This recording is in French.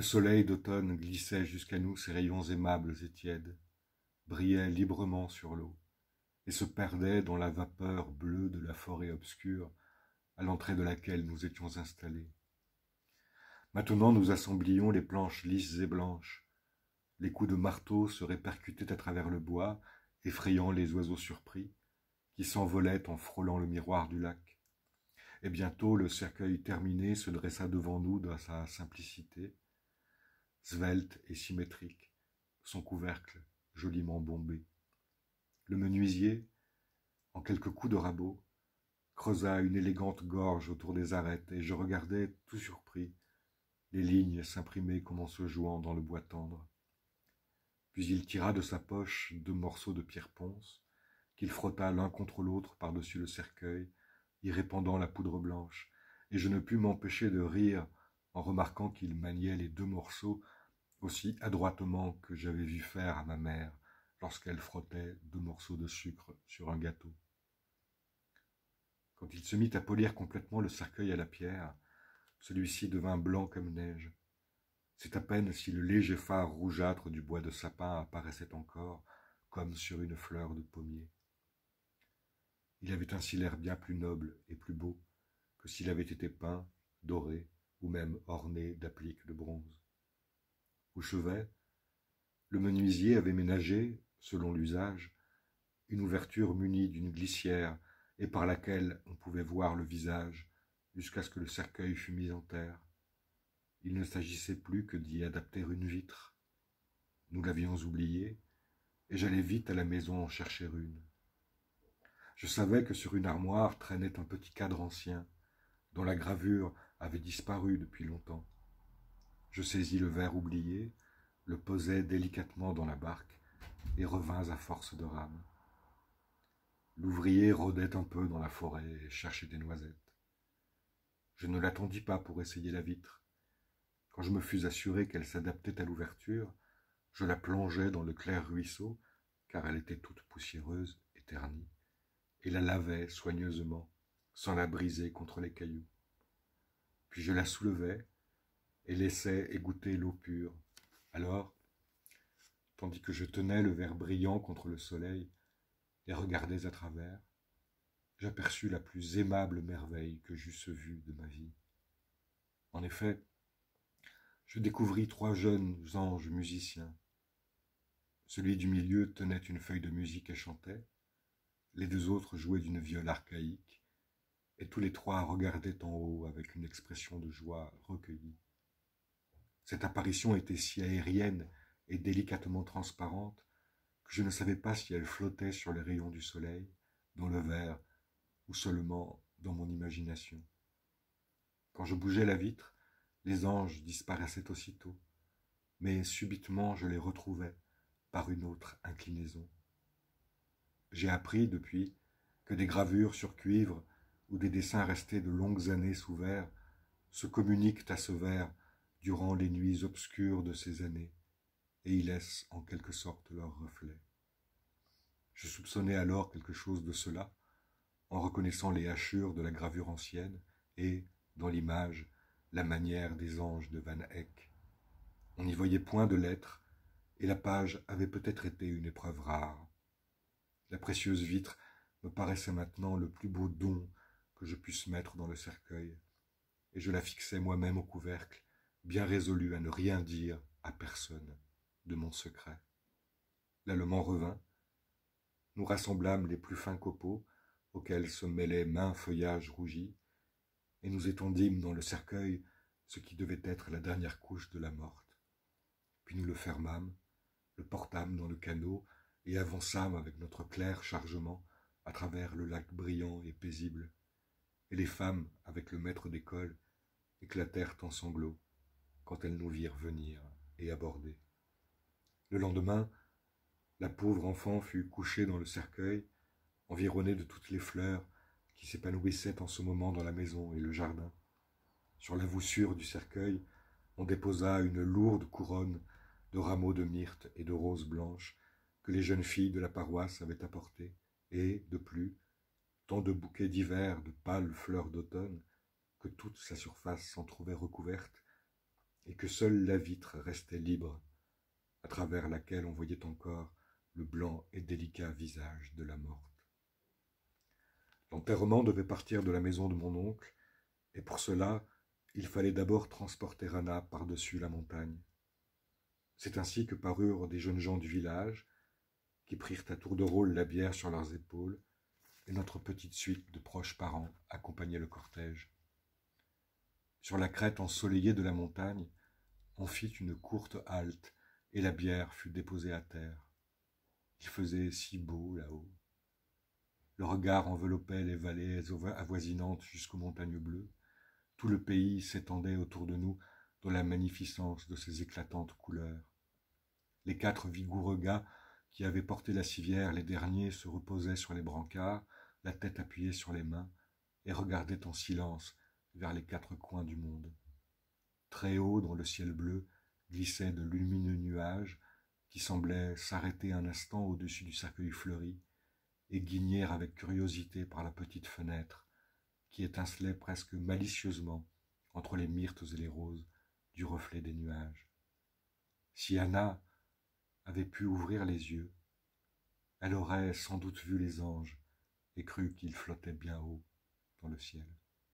Le soleil d'automne glissait jusqu'à nous ses rayons aimables et tièdes, brillait librement sur l'eau, et se perdait dans la vapeur bleue de la forêt obscure à l'entrée de laquelle nous étions installés. Maintenant nous assemblions les planches lisses et blanches. Les coups de marteau se répercutaient à travers le bois, effrayant les oiseaux surpris, qui s'envolaient en frôlant le miroir du lac. Et bientôt le cercueil terminé se dressa devant nous dans sa simplicité, svelte et symétrique, son couvercle joliment bombé. Le menuisier, en quelques coups de rabot, creusa une élégante gorge autour des arêtes, et je regardais, tout surpris, les lignes s'imprimer comme en se jouant dans le bois tendre. Puis il tira de sa poche deux morceaux de pierre ponce, qu'il frotta l'un contre l'autre par-dessus le cercueil, y répandant la poudre blanche, et je ne pus m'empêcher de rire en remarquant qu'il maniait les deux morceaux aussi adroitement que j'avais vu faire à ma mère lorsqu'elle frottait deux morceaux de sucre sur un gâteau. Quand il se mit à polir complètement le cercueil à la pierre, celui-ci devint blanc comme neige. C'est à peine si le léger phare rougeâtre du bois de sapin apparaissait encore, comme sur une fleur de pommier. Il avait ainsi l'air bien plus noble et plus beau que s'il avait été peint, doré ou même orné d'appliques de bronze. Au chevet, le menuisier avait ménagé, selon l'usage, une ouverture munie d'une glissière et par laquelle on pouvait voir le visage jusqu'à ce que le cercueil fût mis en terre. Il ne s'agissait plus que d'y adapter une vitre. Nous l'avions oublié, et j'allais vite à la maison en chercher une. Je savais que sur une armoire traînait un petit cadre ancien, dont la gravure avait disparu depuis longtemps. Je saisis le verre oublié, le posai délicatement dans la barque et revins à force de rame. L'ouvrier rôdait un peu dans la forêt et cherchait des noisettes. Je ne l'attendis pas pour essayer la vitre. Quand je me fus assuré qu'elle s'adaptait à l'ouverture, je la plongeai dans le clair ruisseau, car elle était toute poussiéreuse et ternie, et la lavai soigneusement, sans la briser contre les cailloux. Puis je la soulevai et laissai égoutter l'eau pure. Alors, tandis que je tenais le verre brillant contre le soleil et regardais à travers, j'aperçus la plus aimable merveille que j'eusse vue de ma vie. En effet, je découvris trois jeunes anges musiciens. Celui du milieu tenait une feuille de musique et chantait, les deux autres jouaient d'une viole archaïque, et tous les trois regardaient en haut avec une expression de joie recueillie. Cette apparition était si aérienne et délicatement transparente que je ne savais pas si elle flottait sur les rayons du soleil, dans le verre, ou seulement dans mon imagination. Quand je bougeais la vitre, les anges disparaissaient aussitôt, mais subitement je les retrouvais par une autre inclinaison. J'ai appris depuis que des gravures sur cuivre ou des dessins restés de longues années sous verre se communiquent à ce verre durant les nuits obscures de ces années, et y laissent en quelque sorte leur reflet. Je soupçonnais alors quelque chose de cela, en reconnaissant les hachures de la gravure ancienne et, dans l'image, la manière des anges de Van Eyck. On n'y voyait point de lettres, et la page avait peut-être été une épreuve rare. La précieuse vitre me paraissait maintenant le plus beau don que je pusse mettre dans le cercueil, et je la fixai moi-même au couvercle, bien résolu à ne rien dire à personne de mon secret. L'allemand revint. Nous rassemblâmes les plus fins copeaux, auxquels se mêlaient maints feuillages rougis, et nous étendîmes dans le cercueil ce qui devait être la dernière couche de la morte. Puis nous le fermâmes, le portâmes dans le canot, et avançâmes avec notre clair chargement à travers le lac brillant et paisible, et les femmes, avec le maître d'école, éclatèrent en sanglots quand elles nous virent venir et aborder. Le lendemain, la pauvre enfant fut couchée dans le cercueil, environnée de toutes les fleurs qui s'épanouissaient en ce moment dans la maison et le jardin. Sur la voussure du cercueil, on déposa une lourde couronne de rameaux de myrte et de roses blanches que les jeunes filles de la paroisse avaient apportées, et, de plus, tant de bouquets divers de pâles fleurs d'automne que toute sa surface s'en trouvait recouverte, et que seule la vitre restait libre, à travers laquelle on voyait encore le blanc et délicat visage de la morte. L'enterrement devait partir de la maison de mon oncle, et pour cela, il fallait d'abord transporter Anna par-dessus la montagne. C'est ainsi que parurent des jeunes gens du village, qui prirent à tour de rôle la bière sur leurs épaules, et notre petite suite de proches parents accompagnait le cortège. Sur la crête ensoleillée de la montagne, on fit une courte halte, et la bière fut déposée à terre. Il faisait si beau là-haut. Le regard enveloppait les vallées avoisinantes jusqu'aux montagnes bleues. Tout le pays s'étendait autour de nous dans la magnificence de ses éclatantes couleurs. Les quatre vigoureux gars qui avaient porté la civière, les derniers, se reposaient sur les brancards, la tête appuyée sur les mains, et regardaient en silence vers les quatre coins du monde. Très haut dans le ciel bleu glissaient de lumineux nuages qui semblaient s'arrêter un instant au-dessus du cercueil fleuri et guigner avec curiosité par la petite fenêtre qui étincelait presque malicieusement entre les myrtes et les roses du reflet des nuages. Si Anna avait pu ouvrir les yeux, elle aurait sans doute vu les anges et cru qu'ils flottaient bien haut dans le ciel.